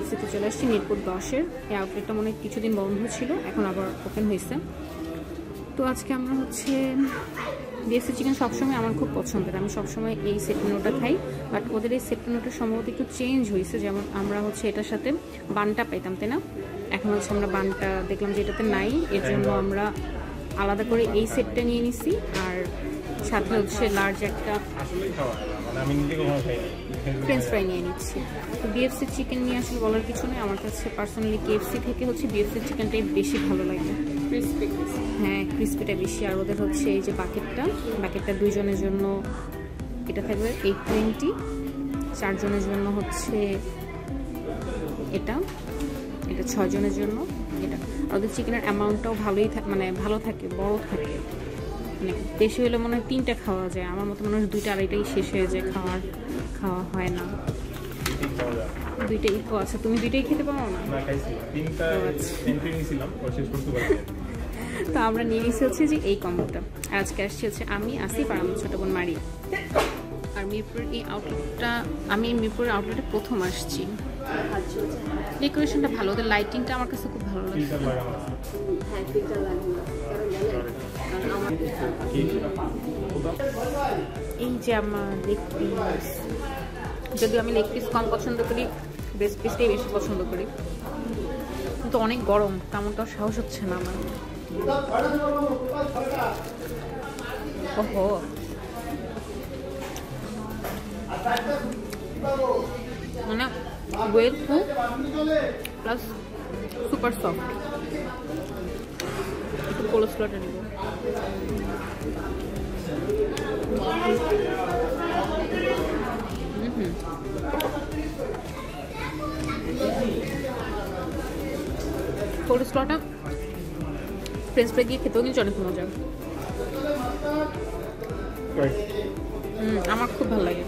বিএফসিতে চলে আসছি, মিরপুর দশের। এই আউটলেটটা মনে কিছুদিন বন্ধ ছিল, এখন আবার ওপেন হয়েছে। তো আজকে আমরা হচ্ছে, বিএফসি চিকেন সবসময় আমার খুব পছন্দের। আমি সবসময় এই সেট মেনুটা খাই বাট ওদের এই সেট মেনুটা সম্ভবত একটু চেঞ্জ হয়েছে। যেমন আমরা হচ্ছে এটার সাথে বানটা পাইতাম, তাই না? এখন হচ্ছে আমরা বানটা দেখলাম যে এটাতে নাই, এর জন্য আমরা আলাদা করে এই সেটটা নিয়ে নিছি। আর সাথে হচ্ছে লার্জ একটা আমি নিজে কখনো ফ্রেঞ্চ ফ্রাই নিয়ে নিচ্ছি। তো বিএফসি চিকেন নিয়ে আসলে বলার কিছু নেই। আমার কাছে পার্সোনালি কেএফসি থেকে হচ্ছে বিএফসি চিকেনটাই বেশি ভালো লাগে। হ্যাঁ ক্রিস্পিটা বেশি। আর ওদের হচ্ছে এই যে বাকেটটা বাকেটটা দুইজনের জন্য এটা থাকবে এইট টোয়েন্টি চারজনের জন্য হচ্ছে এটা এটা ছয়জনের জন্য এটা। আর ওদের চিকেনের অ্যামাউন্টটাও ভালোই থাকে মানে ভালো থাকে বড় থাকে। মানে বেশি হলে মনে হয় তিনটা খাওয়া যায়। আমার মতো মনে হয় দুইটা আড়াইটাই শেষ হয়ে যায় খাওয়ার খাওয়া হয় না। দুইটা ইকো আছে। তুমি দুইটাই খেতে পারো না? আচ্ছা। তো আমরা নিয়ে নিয়েছি হচ্ছে যে এই কম্বোটা। আজকে আসছি হচ্ছে আমি আসি আর আমার ছোটো বোন মারি। আর মিরপুর এই আউটলেটটা আমি মিরপুরের আউটলেটে প্রথম আসছি। ডেকোরেশনটা ভালো ওদের লাইটিংটা আমার কাছে খুব ভালো লাগে ফিল্টার লাগানো আছে। কি? এই যে আমার লেগ পিস যদিও আমি লেগ পিস কম পছন্দ করি বেস্ট পিসটাই বেশি পছন্দ করি। কিন্তু অনেক গরম তেমন তো সাহস হচ্ছে না আমার। ওহো। মানে well food plus super soft একটু কোলেস্ট্রলটা নিব। কোলেস্ট্রলটা ফ্রেঞ্চ ফ্রাই দিয়ে খেতেও কিন্তু অনেক মজা। হুম, আমার খুব ভালো লাগে।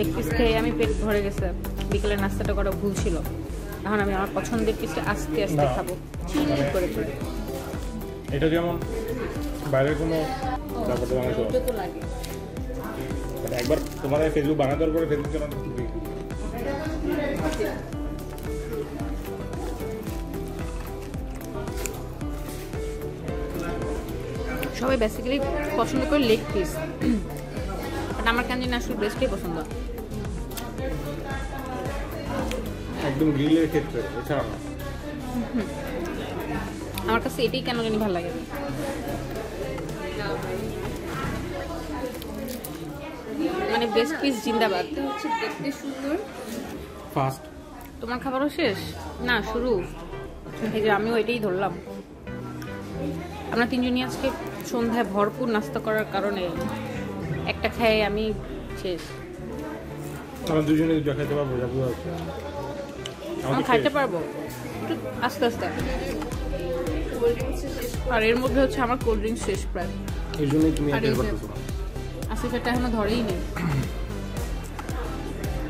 লেগ পিস খেয়ে আমি পেট ভরে গেছে। বিকেলের নাস্তাটা করা ভুল ছিল। এখন আমি আমার পছন্দের পিসটা আস্তে আস্তে খাব। চিল করে করে। এটা যেমন বাইরের কোনো বানাইছো লাগে। মানে একবার তোমার ফেসবুক বানাতে পরে ফেসবুক চালানো সবাই বেসিক্যালি পছন্দ করে লেগ পিস বাট আমার কেন জানি আসলে ব্রেস্টই পছন্দ। একদম গ্রিলের ক্ষেত্রে এছাড়া না? আমার কাছে এটাই কেন জানি ভালো লাগে মানে বেস্ট পিস জিন্দাবাদ। হচ্ছে দেখতে সুন্দর। ফার্স্ট তোমার খাবারও শেষ? না শুরু। এই যে আমিও এটাই ধরলাম। আমরা তিনজনই আজকে সন্ধ্যায় ভরপুর নাস্তা করার কারণে একটা খেয়ে আমি শেষ। আমরা দুজনে যা খেতে পারব যা বুঝা যাচ্ছে আমি খাইতে পারব? একটু আস্তে আস্তে। আর এর মধ্যে হচ্ছে আমার কোল্ড ড্রিঙ্কস শেষ প্রায়। এই জন্যই তুমি যে- করতেছো না। আসিফেরটা এখনও ধরেই নেই।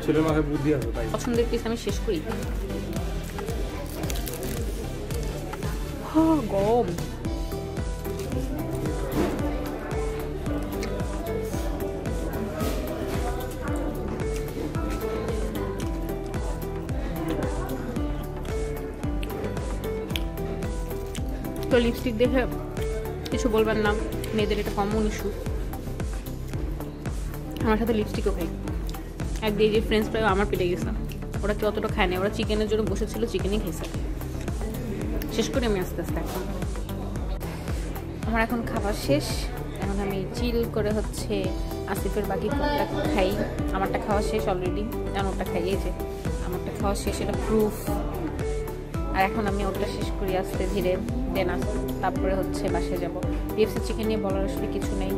ছেলের মাথায় বুদ্ধি আছে তাই। পছন্দের পিস আমি শেষ করি। হ্যাঁ, তো লিপস্টিক দেখে কিছু বলবেন না, মেয়েদের এটা কমন ইস্যু আমার সাথে লিপস্টিকও খাই। এক দিয়ে যে ফ্রেঞ্চ ফ্রাই আমার পেটে গেছে। ওরা কি অতটা খায় না ওরা চিকেনের জন্য বসেছিল চিকেনই খেয়েছে। শেষ করে আমি আস্তে আস্তে এখন। আমার এখন খাবার শেষ। এখন আমি চিল করে হচ্ছে আসিফের বাকি ফুডটা খাই। আমারটা খাওয়া শেষ অলরেডি ওটা খাই এই যে আমারটা খাওয়া শেষ। এটা প্রুফ আর এখন আমি ওটা শেষ করি আস্তে ধীরে দেন তারপরে হচ্ছে বাসে যাব। বিএফসি চিকেন নিয়ে বলার আসলে কিছু নেই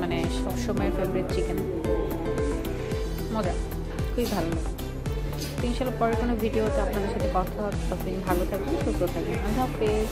মানে সবসময় ফেভারিট চিকেন মজা, খুবই ভালো লাগে। ইনশাল্লাহ পরের কোনো ভিডিওতে আপনাদের সাথে কথা হবে, ততদিন ভালো থাকবেন সুস্থ থাকবেন আল্লাহ হাফেজ।